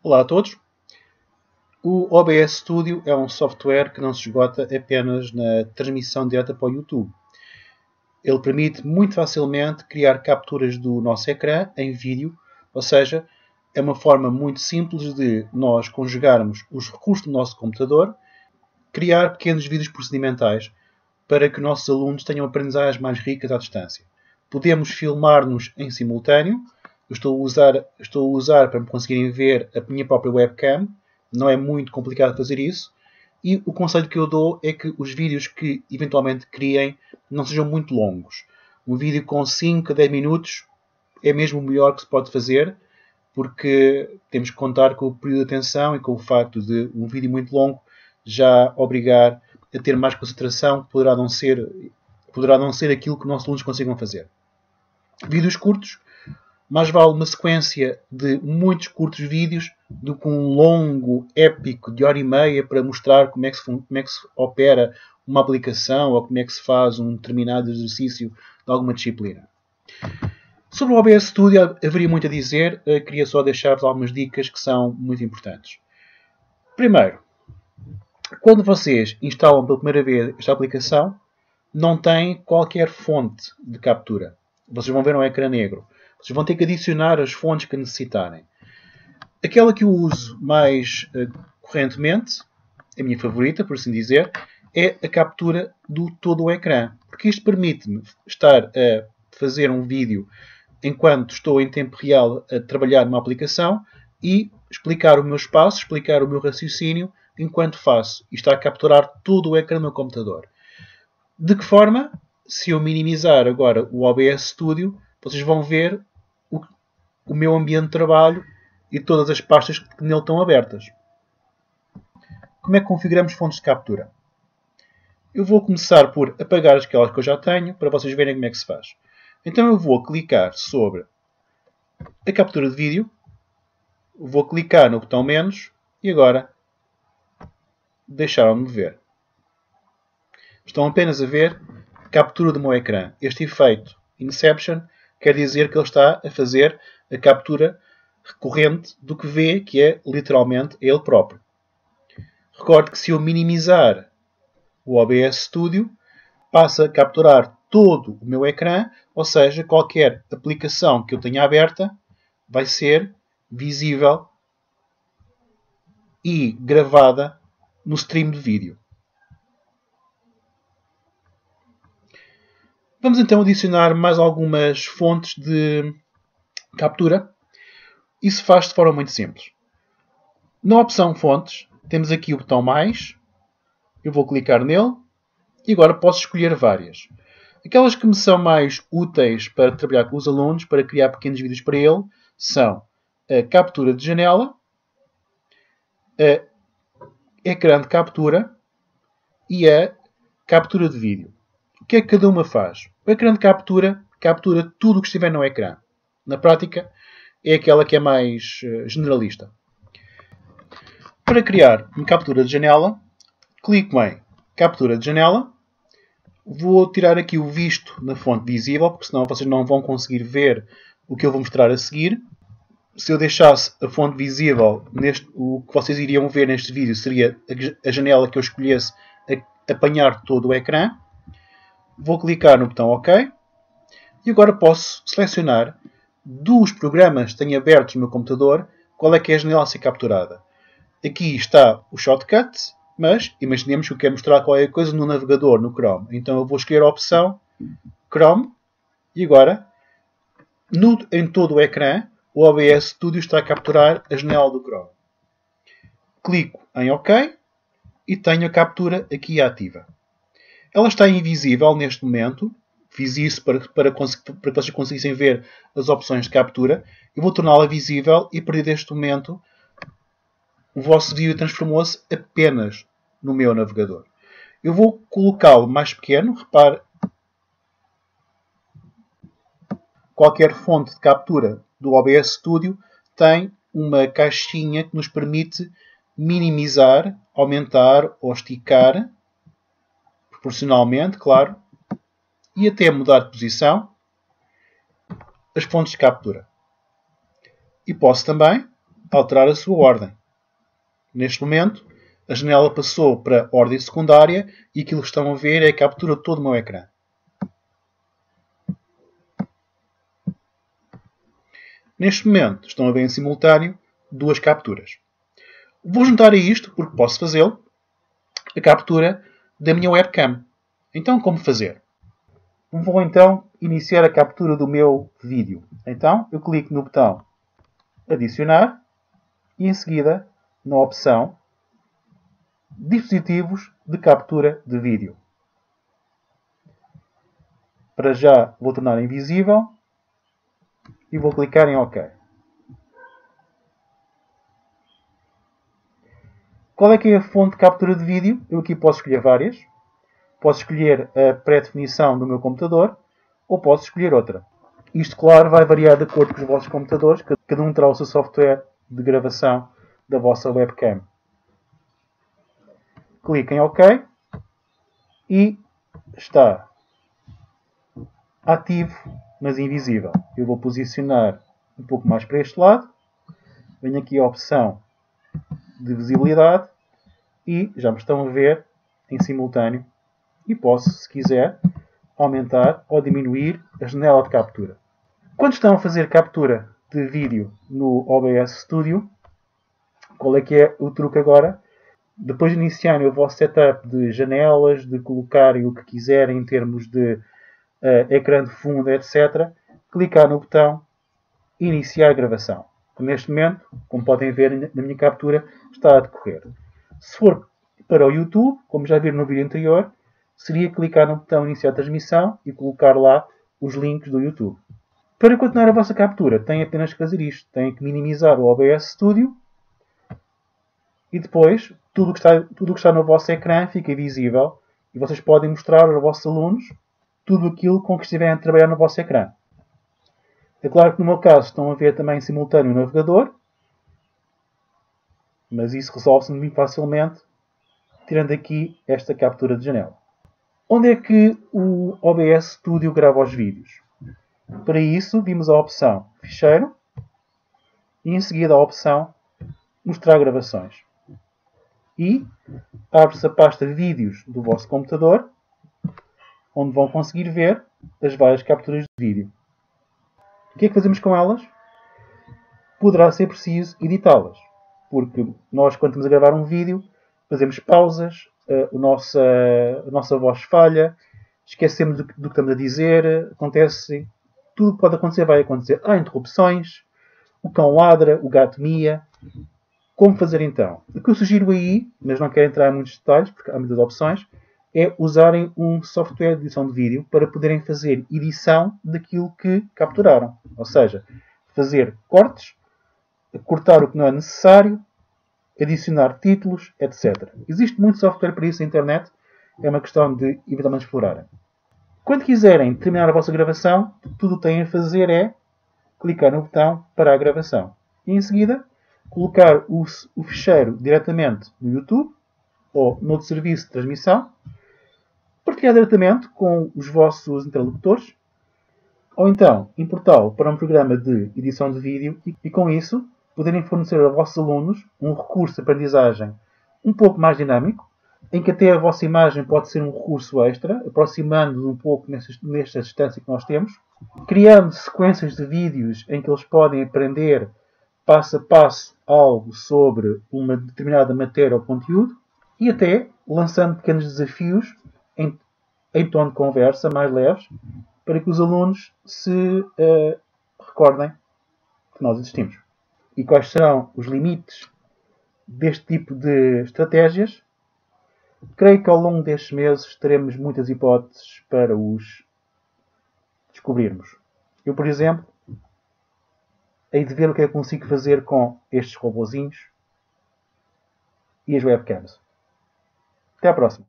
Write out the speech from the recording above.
Olá a todos. O OBS Studio é um software que não se esgota apenas na transmissão direta para o YouTube. Ele permite muito facilmente criar capturas do nosso ecrã em vídeo, ou seja, é uma forma muito simples de nós conjugarmos os recursos do nosso computador, criar pequenos vídeos procedimentais para que nossos alunos tenham aprendizagens mais ricas à distância. Podemos filmar-nos em simultâneo. Eu estou a, usar, estou a usar para me conseguirem ver a minha própria webcam. Não é muito complicado fazer isso. E o conselho que eu dou é que os vídeos que eventualmente criem não sejam muito longos. Um vídeo com 5 a 10 minutos é mesmo o melhor que se pode fazer, porque temos que contar com o período de atenção e com o facto de um vídeo muito longo já obrigar a ter mais concentração, poderá não ser, poderá não ser aquilo que nossos alunos consigam fazer. Vídeos curtos, mais vale uma sequência de muitos curtos vídeos do que um longo, épico de hora e meia para mostrar como é, que se, como é que se opera uma aplicação ou como é que se faz um determinado exercício de alguma disciplina. Sobre o OBS Studio haveria muito a dizer, eh, queria só deixar-vos algumas dicas que são muito importantes. Primeiro, quando vocês instalam pela primeira vez esta aplicação, não tem qualquer fonte de captura. Vocês vão ver um ecrã negro. Vocês vão ter que adicionar as fontes que necessitarem. Aquela que eu uso mais uh, correntemente, a minha favorita, por assim dizer, é a captura do todo o ecrã. Porque isto permite-me estar a fazer um vídeo enquanto estou em tempo real a trabalhar numa aplicação e explicar o meu espaço, explicar o meu raciocínio enquanto faço. E está a capturar todo o ecrã do meu computador. De que forma? Se eu minimizar agora o OBS Studio, vocês vão ver o, o meu ambiente de trabalho e todas as pastas que nele estão abertas. Como é que configuramos fontes de captura? Eu vou começar por apagar aquelas que eu já tenho para vocês verem como é que se faz. Então eu vou clicar sobre a captura de vídeo, vou clicar no botão menos e agora deixaram-me ver. Estão apenas a ver captura do meu ecrã. Este efeito Inception quer dizer que ele está a fazer a captura recorrente do que vê, que é literalmente ele próprio. Recorde que se eu minimizar o OBS Studio, passa a capturar todo o meu ecrã, ou seja, qualquer aplicação que eu tenha aberta vai ser visível e gravada no stream de vídeo. Vamos então adicionar mais algumas fontes de captura. Isso faz de forma muito simples. Na opção Fontes, temos aqui o botão Mais. Eu vou clicar nele e agora posso escolher várias. Aquelas que me são mais úteis para trabalhar com os alunos, para criar pequenos vídeos para ele, são a captura de janela, a ecrã de captura e a captura de vídeo. Que é que cada uma faz? O ecrã de captura captura tudo o que estiver no ecrã. Na prática, é aquela que é mais uh, generalista. Para criar uma captura de janela, clico em Captura de janela. Vou tirar aqui o visto na fonte visível, porque senão vocês não vão conseguir ver o que eu vou mostrar a seguir. Se eu deixasse a fonte visível, neste, o que vocês iriam ver neste vídeo seria a janela que eu escolhesse apanhar todo o ecrã. Vou clicar no botão OK. E agora posso selecionar dos programas que tenho abertos no meu computador qual é que é a janela a ser capturada. Aqui está o shortcut, mas imaginemos que eu quero mostrar qualquer coisa no navegador, no Chrome. Então eu vou escolher a opção Chrome e agora, no, em todo o ecrã, o OBS Studio está a capturar a janela do Chrome. Clico em OK e tenho a captura aqui ativa. Ela está invisível neste momento, fiz isso para, para, para que vocês conseguissem ver as opções de captura. Eu vou torná-la visível e a partir deste momento o vosso vídeo transformou-se apenas no meu navegador. Eu vou colocá-lo mais pequeno. Repare, qualquer fonte de captura do OBS Studio tem uma caixinha que nos permite minimizar, aumentar ou esticar, proporcionalmente, claro, e até mudar de posição as fontes de captura. E posso também alterar a sua ordem. Neste momento, a janela passou para ordem secundária e aquilo que estão a ver é a captura de todo o meu ecrã. Neste momento, estão a ver em simultâneo duas capturas. Vou juntar a isto, porque posso fazê-lo, a captura da minha webcam. Então, como fazer? Vou então iniciar a captura do meu vídeo. Então, eu clico no botão Adicionar e em seguida na opção Dispositivos de captura de vídeo. Para já vou tornar invisível e vou clicar em OK. Qual é que é a fonte de captura de vídeo? Eu aqui posso escolher várias. Posso escolher a pré-definição do meu computador ou posso escolher outra. Isto, claro, vai variar de acordo com os vossos computadores. Cada um terá o seu software de gravação da vossa webcam. Clique em OK e está ativo, mas invisível. Eu vou posicionar um pouco mais para este lado. Venho aqui a opção de visibilidade e já me estão a ver em simultâneo e posso, se quiser, aumentar ou diminuir a janela de captura. Quando estão a fazer captura de vídeo no OBS Studio, qual é que é o truque agora? Depois de iniciarem o vosso setup de janelas, de colocarem o que quiserem em termos de uh, ecrã de fundo, etc., clicar no botão Iniciar gravação. Neste momento, como podem ver na minha captura, está a decorrer. Se for para o YouTube, como já viram no vídeo anterior, seria clicar no botão Iniciar transmissão e colocar lá os links do YouTube. Para continuar a vossa captura, tem apenas que fazer isto. Tem que minimizar o OBS Studio e depois tudo que está, tudo que está no vosso ecrã fica visível e vocês podem mostrar aos vossos alunos tudo aquilo com que estiverem a trabalhar no vosso ecrã. É claro que no meu caso estão a ver também simultâneo o navegador, mas isso resolve-se muito facilmente tirando aqui esta captura de janela. Onde é que o OBS Studio grava os vídeos? Para isso, vimos a opção Ficheiro e em seguida a opção Mostrar gravações. E abre-se a pasta Vídeos do vosso computador, onde vão conseguir ver as várias capturas de vídeo. O que é que fazemos com elas? Poderá ser preciso editá-las, porque nós, quando estamos a gravar um vídeo, fazemos pausas, a, nossa, a nossa voz falha, esquecemos do, do, que estamos a dizer, acontece, tudo pode acontecer, vai acontecer. Há interrupções, o cão ladra, o gato mia. Como fazer então? O que eu sugiro aí, mas não quero entrar em muitos detalhes, porque há muitas opções, é usarem um software de edição de vídeo para poderem fazer edição daquilo que capturaram. Ou seja, fazer cortes, cortar o que não é necessário, adicionar títulos, etc. Existe muito software para isso na internet, é uma questão de eventualmente explorarem. Quando quiserem terminar a vossa gravação, tudo o que têm a fazer é clicar no botão para a gravação. E em seguida, colocar o, o ficheiro diretamente no YouTube ou no outro serviço de transmissão, partilhar diretamente com os vossos interlocutores, ou então importá-lo para um programa de edição de vídeo e, com isso poderem fornecer aos vossos alunos um recurso de aprendizagem um pouco mais dinâmico, em que até a vossa imagem pode ser um recurso extra, aproximando-os um pouco nesta distância que nós temos, criando sequências de vídeos em que eles podem aprender passo a passo algo sobre uma determinada matéria ou conteúdo e até lançando pequenos desafios em, em tom de conversa mais leves para que os alunos se uh, recordem que nós existimos e quais serão os limites deste tipo de estratégias, creio que ao longo destes meses teremos muitas hipóteses para os descobrirmos. Eu, por exemplo, hei de ver o que é que consigo fazer com estes robozinhos e as webcams. Até à próxima.